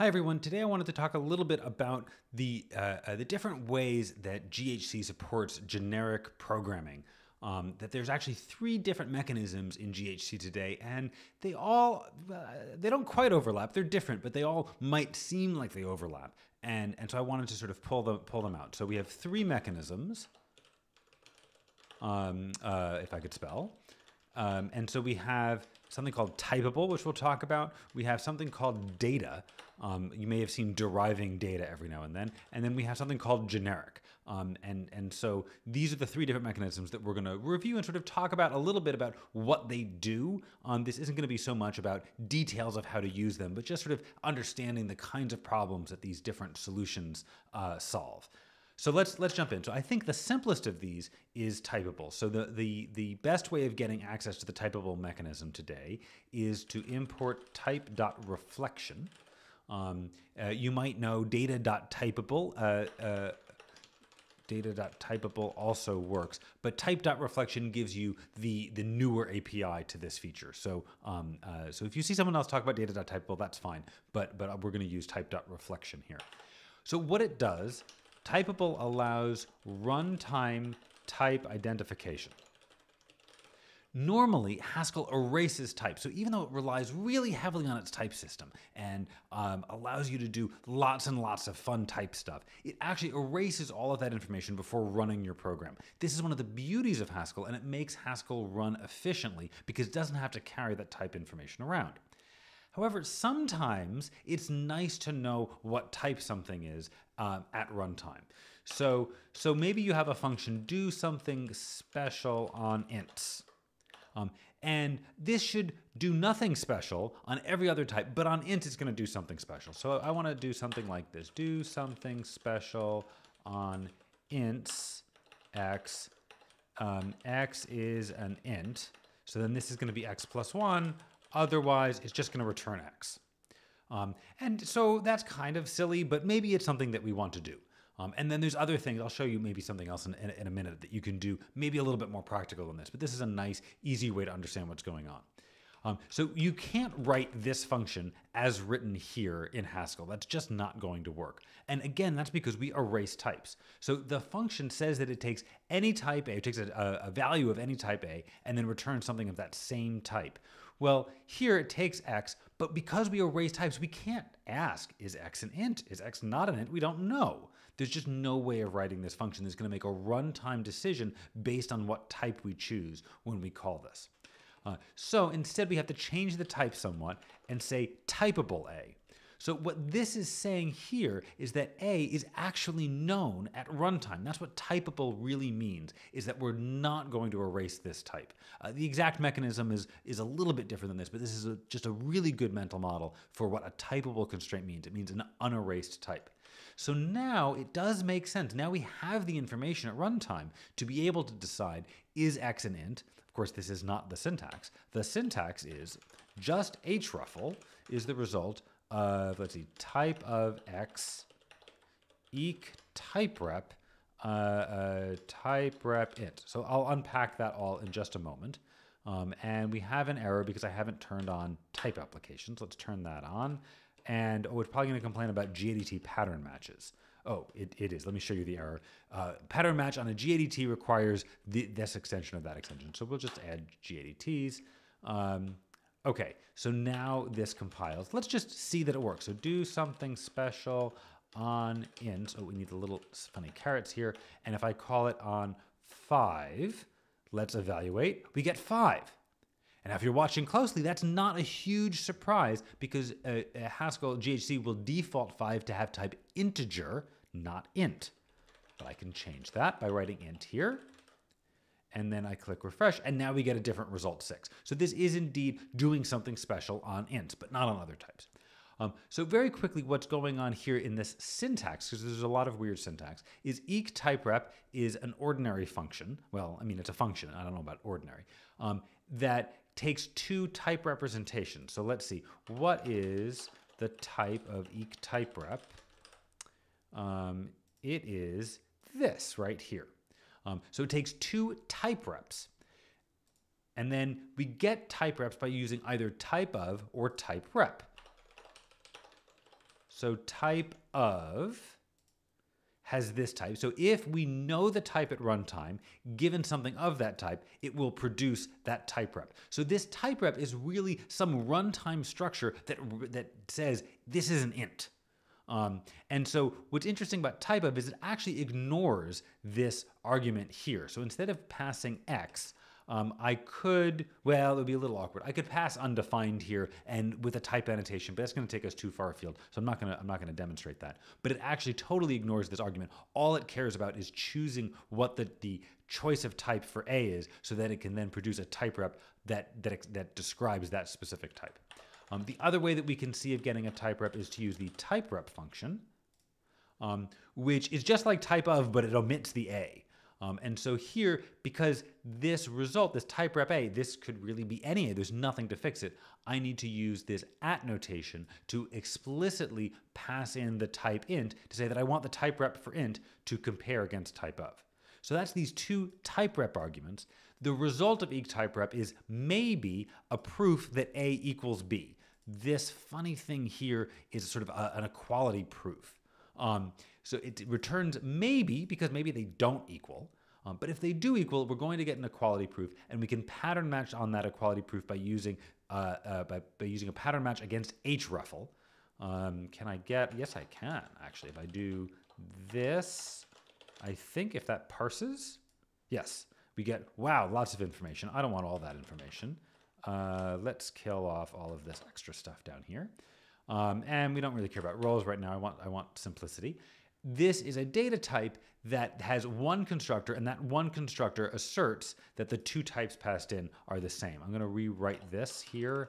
Hi everyone. Today I wanted to talk a little bit about the uh, uh, the different ways that GHC supports generic programming. Um, that there's actually three different mechanisms in GHC today, and they all uh, they don't quite overlap. They're different, but they all might seem like they overlap. And and so I wanted to sort of pull them pull them out. So we have three mechanisms. Um, uh, if I could spell. Um, and so we have something called typeable, which we'll talk about. We have something called data. Um, you may have seen deriving data every now and then. And then we have something called generic. Um, and, and so these are the three different mechanisms that we're going to review and sort of talk about a little bit about what they do. Um, this isn't going to be so much about details of how to use them, but just sort of understanding the kinds of problems that these different solutions uh, solve. So let's let's jump in. So I think the simplest of these is typeable. So the the the best way of getting access to the typeable mechanism today is to import type.reflection. Um, uh, you might know data.typeable. Uh, uh, data.typeable also works, but type.reflection gives you the the newer API to this feature. So um, uh, so if you see someone else talk about data.typeable, that's fine. But but we're going to use type.reflection here. So what it does Typeable allows runtime type identification. Normally, Haskell erases type. So even though it relies really heavily on its type system and um, allows you to do lots and lots of fun type stuff, it actually erases all of that information before running your program. This is one of the beauties of Haskell, and it makes Haskell run efficiently because it doesn't have to carry that type information around. However, sometimes it's nice to know what type something is um, at runtime. So, so maybe you have a function do something special on ints. Um, and this should do nothing special on every other type, but on int it's going to do something special. So I want to do something like this. Do something special on ints x. Um, x is an int. So then this is going to be x plus 1. Otherwise, it's just going to return x. Um, and so that's kind of silly, but maybe it's something that we want to do. Um, and then there's other things. I'll show you maybe something else in, in, in, a minute that you can do, maybe a little bit more practical than this. But this is a nice, easy way to understand what's going on. Um, so you can't write this function as written here in Haskell. That's just not going to work. And again, that's because we erase types. So the function says that it takes any type A, it takes a, a value of any type A, and then returns something of that same type. Well, here it takes x, but because we erase types, we can't ask, is x an int? Is x not an int? We don't know. There's just no way of writing this function that's going to make a runtime decision based on what type we choose when we call this. Uh, so instead, we have to change the type somewhat and say typeable A. So what this is saying here is that A is actually known at runtime. That's what typeable really means, is that we're not going to erase this type. Uh, the exact mechanism is, is a little bit different than this, but this is a, just a really good mental model for what a typeable constraint means. It means an unerased type. So now it does make sense. Now we have the information at runtime to be able to decide is x an int? Of course, this is not the syntax. The syntax is just HRefl is the result of, let's see, type of x, eq type rep, uh, uh, type rep int. So I'll unpack that all in just a moment. Um, and we have an error because I haven't turned on type applications. Let's turn that on. And oh, it's probably going to complain about GADT pattern matches. Oh, it, it is. Let me show you the error. Uh, pattern match on a GADT requires the, this extension of that extension. So we'll just add GADTs. Um, Okay, so now this compiles. Let's just see that it works. So do something special on int. Oh, we need the little funny carets here. And if I call it on five, let's evaluate. We get five. And if you're watching closely, that's not a huge surprise because a, a Haskell GHC will default five to have type integer, not int. But I can change that by writing int here and then I click refresh, and now we get a different result six. So this is indeed doing something special on ints, but not on other types. Um, so very quickly, what's going on here in this syntax, because there's a lot of weird syntax, is eq type rep is an ordinary function. Well, I mean, it's a function. I don't know about ordinary. Um, that takes two type representations. So let's see. What is the type of eq type rep? Um, it is this right here. Um, so it takes two type reps. And then we get type reps by using either type of or type rep. So type of has this type. So if we know the type at runtime, given something of that type, it will produce that type rep. So this type rep is really some runtime structure that, that says this is an int. Um, and so what's interesting about type of is it actually ignores this argument here. So instead of passing x, um, I could, well, it would be a little awkward. I could pass undefined here and with a type annotation, but that's going to take us too far afield. So I'm not going to I'm not going to demonstrate that. But it actually totally ignores this argument. All it cares about is choosing what the the choice of type for A is, so that it can then produce a type rep that that that describes that specific type. Um, the other way that we can see of getting a type rep is to use the type rep function, um, which is just like type of, but it omits the A. Um, and so here, because this result, this type rep A, this could really be any A, there's nothing to fix it, I need to use this at notation to explicitly pass in the type int to say that I want the type rep for int to compare against type of. So that's these two type rep arguments. The result of each type rep is maybe a proof that A equals B. This funny thing here is sort of a, an equality proof. Um, so it returns maybe because maybe they don't equal. Um, but if they do equal, we're going to get an equality proof, and we can pattern match on that equality proof by using uh, uh, by, by, using a pattern match against HRefl. Um, can I get? Yes, I can actually. If I do this, I think if that parses, yes, we get wow, lots of information. I don't want all that information. Uh, let's kill off all of this extra stuff down here. Um, and we don't really care about roles right now. I want I want simplicity. This is a data type that has one constructor, and that one constructor asserts that the two types passed in are the same. I'm going to rewrite this here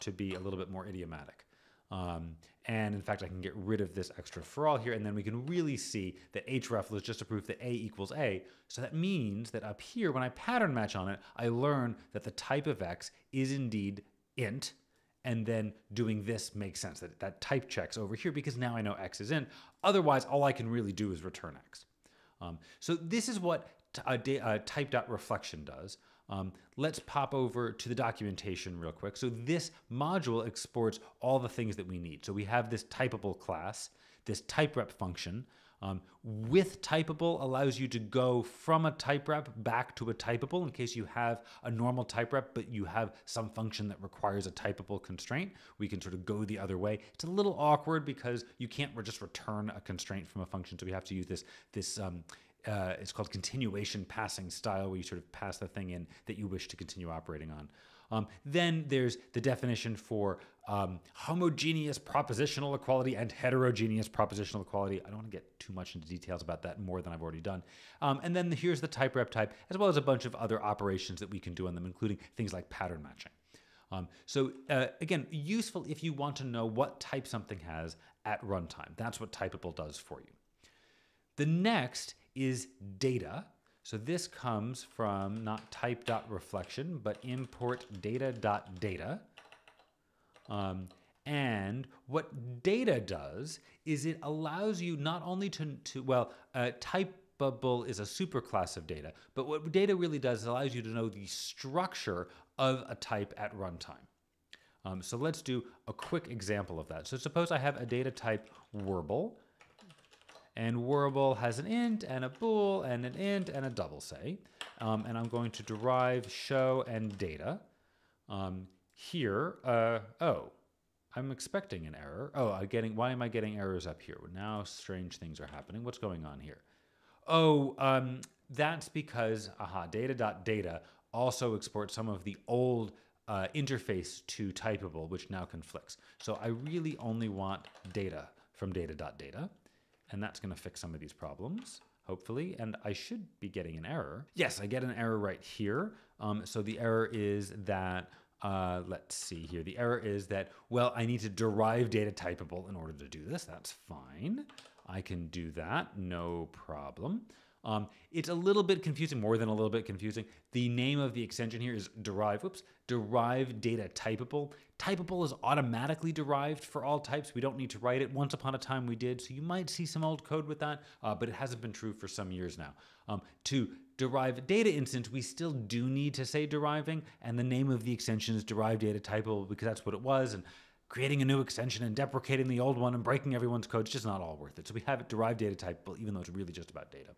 to be a little bit more idiomatic. Um, and in fact, I can get rid of this extra for all here, and then we can really see that HRefl is just a proof that a equals a. So that means that up here, when I pattern match on it, I learn that the type of x is indeed int, and then doing this makes sense that that type checks over here because now I know x is int. Otherwise, all I can really do is return x. Um, so this is what a, a type.reflection does. Um, let's pop over to the documentation real quick. So this module exports all the things that we need. So we have this typeable class, this type rep function, um, with typeable allows you to go from a type rep back to a typeable in case you have a normal type rep, but you have some function that requires a typeable constraint. We can sort of go the other way. It's a little awkward because you can't just return a constraint from a function. So we have to use this, this um, uh, it's called continuation passing style, where you sort of pass the thing in that you wish to continue operating on. Um, then there's the definition for um, homogeneous propositional equality and heterogeneous propositional equality. I don't want to get too much into details about that more than I've already done. Um, and then here's the type rep type, as well as a bunch of other operations that we can do on them, including things like pattern matching. Um, so uh, again, useful if you want to know what type something has at runtime. That's what typeable does for you. The next is data. So this comes from not type.reflection, but import data.data. .data. Um, and what data does is it allows you not only to, to well, uh, typeable is a superclass of data, but what data really does is allows you to know the structure of a type at runtime. Um, so let's do a quick example of that. So suppose I have a data type warble, and warble has an int and a bool and an int and a double say. Um, and I'm going to derive show and data. Um, here, uh, oh, I'm expecting an error. Oh, I'm getting, why am I getting errors up here? Now strange things are happening. What's going on here? Oh, um, that's because, aha, data.data .data also exports some of the old uh, interface to typeable, which now conflicts. So I really only want data from data.data. .data and that's going to fix some of these problems hopefully, and I should be getting an error. Yes, I get an error right here. Um, so the error is that, uh, let's see here. The error is that, well, I need to derive data typeable in order to do this. That's fine. I can do that, no problem. Um, it's a little bit confusing, more than a little bit confusing. The name of the extension here is derive, whoops, derive data typeable. Typeable is automatically derived for all types. We don't need to write it. Once upon a time we did, so you might see some old code with that, uh, but it hasn't been true for some years now. Um, to derive data instance, we still do need to say deriving, and the name of the extension is derive data typeable because that's what it was. And creating a new extension and deprecating the old one and breaking everyone's code. It's just not all worth it. So we have it derived data type, even though it's really just about data.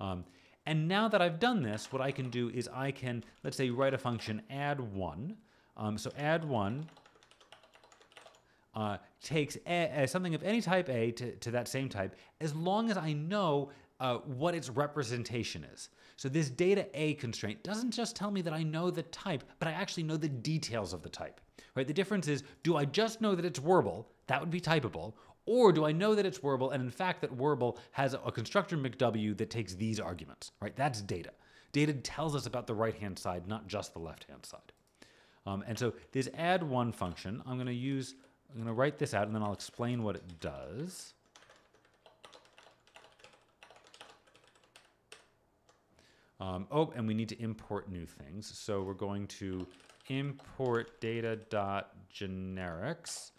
Um, and now that I've done this, what I can do is I can, let's say, write a function add one. Um, so add one uh, takes a, a, something of any type A to, to that same type, as long as I know uh, what its representation is. So this data A constraint doesn't just tell me that I know the type, but I actually know the details of the type. Right? The difference is, do I just know that it's Werble? That would be typeable. Or do I know that it's Werble and in fact that Werble has a constructor MkW that takes these arguments, right? That's data. Data tells us about the right-hand side, not just the left-hand side. Um, and so this add one function, I'm gonna use, I'm gonna write this out and then I'll explain what it does. Um, oh, and we need to import new things. So we're going to import data.generics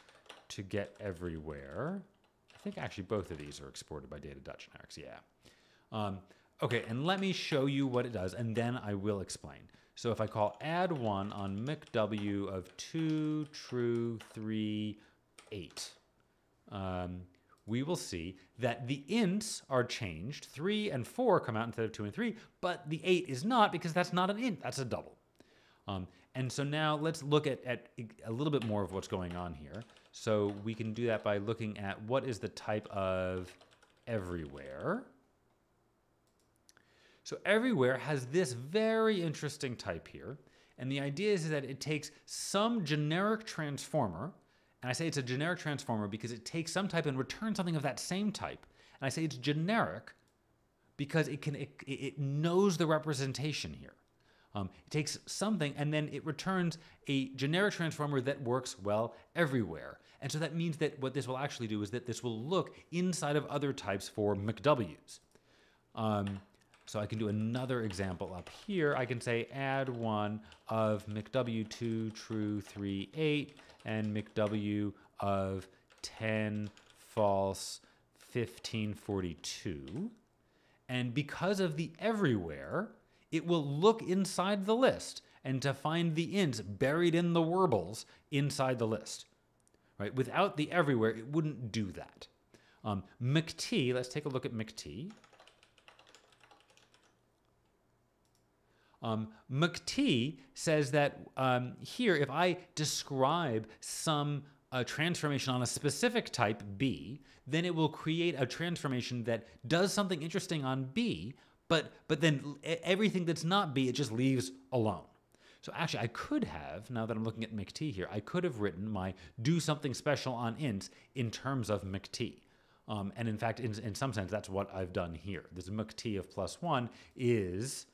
to get everywhere. I think actually both of these are exported by Data data.generics, yeah. Um, okay, and let me show you what it does, and then I will explain. So if I call add one on MkW of two, true, three, eight, um, we will see that the ints are changed. Three and four come out instead of two and three, but the eight is not because that's not an int, that's a double. Um, and so now let's look at, at a little bit more of what's going on here. So we can do that by looking at what is the type of everywhere. So everywhere has this very interesting type here. And the idea is that it takes some generic transformer, and I say it's a generic transformer because it takes some type and returns something of that same type. And I say it's generic because it can it, it knows the representation here. Um, it takes something and then it returns a generic transformer that works well everywhere. And so that means that what this will actually do is that this will look inside of other types for MkWs. Um, so I can do another example up here. I can say add one of MkW2 true 3 8 and MkW of 10 false 1542. And because of the everywhere, it will look inside the list and to find the ints buried in the Werbles inside the list. Right? Without the everywhere, it wouldn't do that. Um, mkT, let's take a look at mkT. Um, mkT says that um, here, if I describe some uh, transformation on a specific type B, then it will create a transformation that does something interesting on B, but but then everything that's not B, it just leaves alone. So actually, I could have, now that I'm looking at mkT here, I could have written my do something special on ints in terms of mkT. Um, and in fact, in, in some sense, that's what I've done here. This mkT of plus one is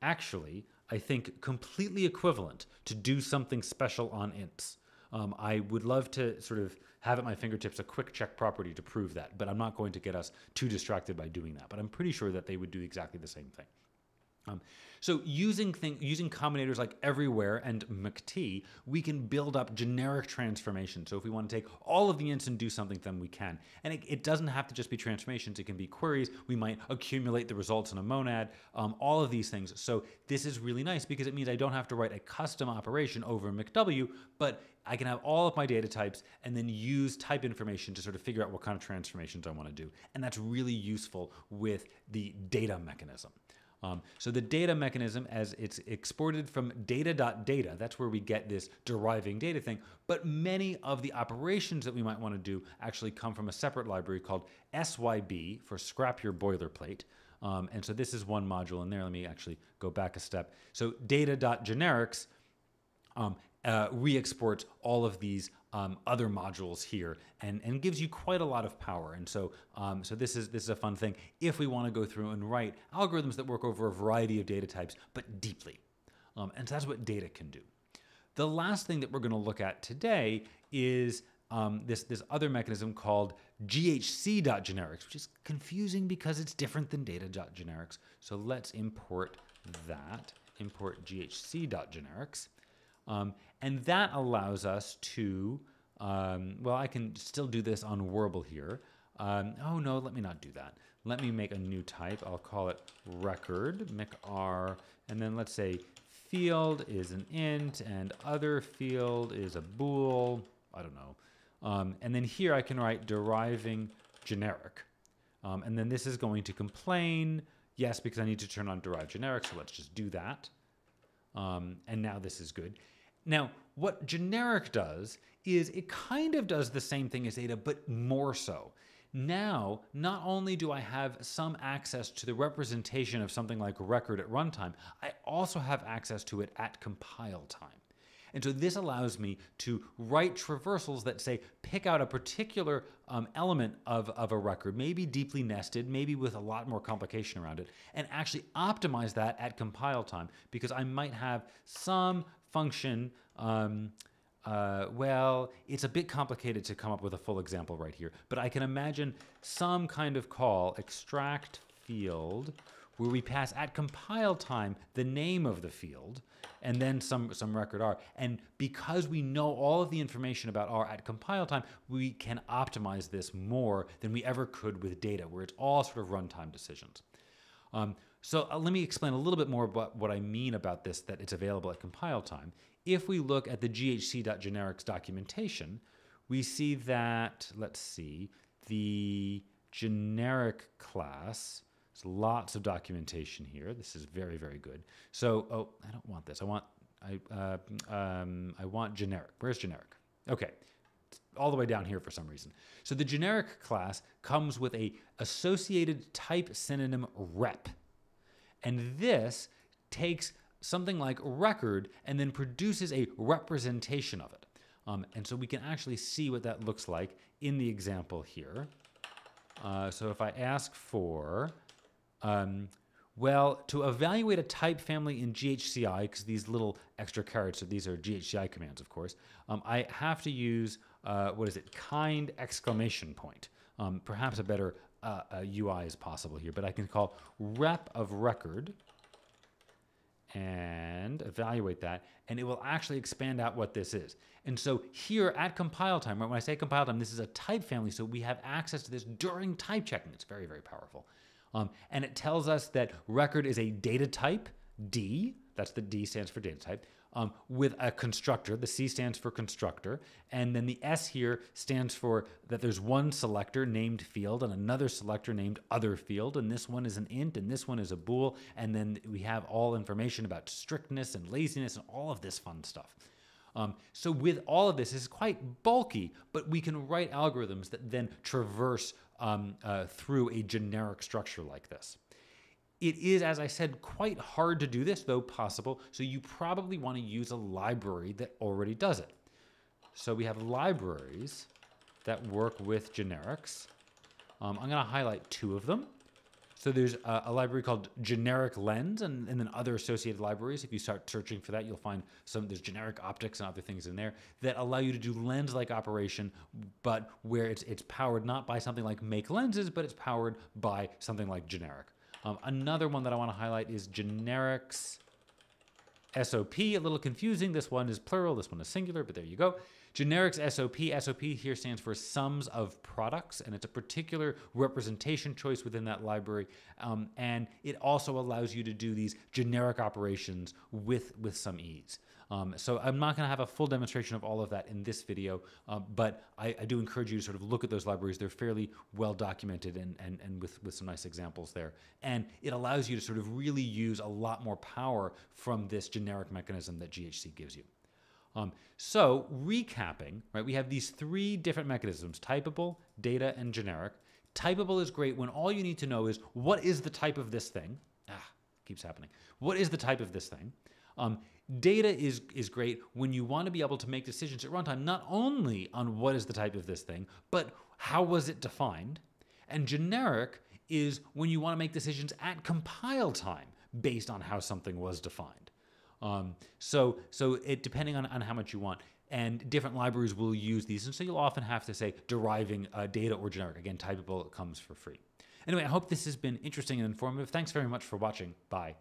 actually, I think, completely equivalent to do something special on ints. Um, I would love to sort of have at my fingertips a quick check property to prove that, but I'm not going to get us too distracted by doing that. But I'm pretty sure that they would do exactly the same thing. Um, so using thing, using combinators like everywhere and mkT, we can build up generic transformations. So if we want to take all of the ints and do something, then we can. And it, it, doesn't have to just be transformations. It can be queries. We might accumulate the results in a monad, um, all of these things. So this is really nice because it means I don't have to write a custom operation over MkW, but I can have all of my data types and then use type information to sort of figure out what kind of transformations I want to do. And that's really useful with the data mechanism. Um, so the data mechanism, as it's exported from data.data, .data, that's where we get this deriving data thing. But many of the operations that we might want to do actually come from a separate library called SYB for scrap your boilerplate. Um, and so this is one module in there. Let me actually go back a step. So data.generics um, uh, re-exports all of these um, other modules here and, and gives you quite a lot of power. And so, um, so this is this is a fun thing if we want to go through and write algorithms that work over a variety of data types, but deeply. Um, and so that's what data can do. The last thing that we're going to look at today is um, this, this other mechanism called ghc.generics, which is confusing because it's different than data.generics. So let's import that, import ghc.generics. Um, and that allows us to, um, well, I can still do this on Werble here. Um, oh no, let me not do that. Let me make a new type. I'll call it record, mcr, and then let's say field is an int and other field is a bool. I don't know. Um, and then here I can write deriving generic. Um, and then this is going to complain, yes, because I need to turn on derived generic, so let's just do that. Um, and now this is good. Now, what generic does is it kind of does the same thing as data, but more so. Now, not only do I have some access to the representation of something like a record at runtime, I also have access to it at compile time. And so this allows me to write traversals that say, pick out a particular um, element of, of a record, maybe deeply nested, maybe with a lot more complication around it, and actually optimize that at compile time because I might have some function. Um, uh, well, it's a bit complicated to come up with a full example right here, but I can imagine some kind of call, extract field, where we pass at compile time the name of the field and then some, some record R. And because we know all of the information about R at compile time, we can optimize this more than we ever could with data, where it's all sort of runtime decisions. Um, so uh, let me explain a little bit more about what I mean about this, that it's available at compile time. If we look at the ghc.generics documentation, we see that, let's see, the generic class, there's lots of documentation here. This is very, very good. So, oh, I don't want this. I want, I, uh, um, I want generic. Where's generic? Okay, all the way down here for some reason. So the generic class comes with a associated type synonym rep. And this takes something like record and then produces a representation of it. Um, and so we can actually see what that looks like in the example here. Uh, so if I ask for, um, well, to evaluate a type family in GHCI, because these little extra carets, so these are GHCI commands, of course, um, I have to use, uh, what is it, kind exclamation point. Um, perhaps a better uh, UI is possible here, but I can call rep of record and evaluate that, and it will actually expand out what this is. And so here at compile time, right, when I say compile time, this is a type family, so we have access to this during type checking. It's very, very powerful. Um, and it tells us that record is a data type, D, that's the D stands for data type, um, with a constructor. The C stands for constructor. And then the S here stands for that there's one selector named field and another selector named other field. And this one is an int and this one is a bool. And then we have all information about strictness and laziness and all of this fun stuff. Um, so with all of this, it's quite bulky, but we can write algorithms that then traverse um, uh, through a generic structure like this. It is, as I said, quite hard to do this, though possible, so you probably want to use a library that already does it. So we have libraries that work with generics. Um, I'm going to highlight two of them. So there's a, a library called Generic Lens, and, and, then other associated libraries. If you start searching for that, you'll find some. There's generic optics and other things in there that allow you to do lens-like operation, but where it's it's powered not by something like Make Lenses, but it's powered by something like generic. Um, another one that I want to highlight is generics SOP. A little confusing. This one is plural, this one is singular, but there you go. Generics SOP. SOP here stands for sums of products, and it's a particular representation choice within that library. Um, and it also allows you to do these generic operations with, with some ease. Um, so I'm not going to have a full demonstration of all of that in this video, uh, but I, I, do encourage you to sort of look at those libraries. They're fairly well documented and, and, and with, with some nice examples there. And it allows you to sort of really use a lot more power from this generic mechanism that GHC gives you. Um, so recapping, right, we have these three different mechanisms, typeable, data, and generic. Typeable is great when all you need to know is what is the type of this thing? Ah, keeps happening. What is the type of this thing? Um, data is, is great when you want to be able to make decisions at runtime, not only on what is the type of this thing, but how was it defined? And generic is when you want to make decisions at compile time based on how something was defined. Um, so, so it depending on, on how much you want. And different libraries will use these. And so you'll often have to say deriving uh, data or generic. Again, typeable comes for free. Anyway, I hope this has been interesting and informative. Thanks very much for watching. Bye.